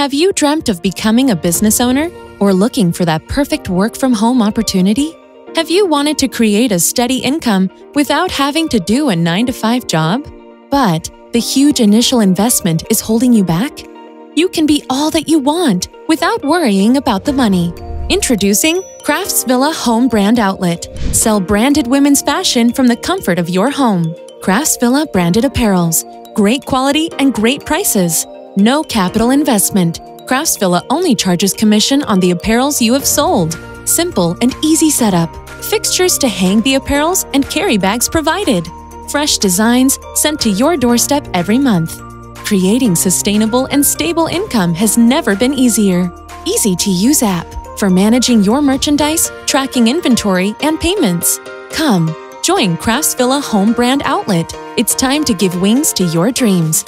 Have you dreamt of becoming a business owner or looking for that perfect work from home opportunity? Have you wanted to create a steady income without having to do a 9 to 5 job? But the huge initial investment is holding you back? You can be all that you want without worrying about the money. Introducing Craftsvilla Home Brand Outlet. Sell branded women's fashion from the comfort of your home. Craftsvilla branded apparels. Great quality and great prices. No capital investment. Craftsvilla only charges commission on the apparels you have sold. Simple and easy setup. Fixtures to hang the apparels and carry bags provided. Fresh designs sent to your doorstep every month. Creating sustainable and stable income has never been easier. Easy to use app for managing your merchandise, tracking inventory, and payments. Come, join Craftsvilla Home Brand Outlet. It's time to give wings to your dreams.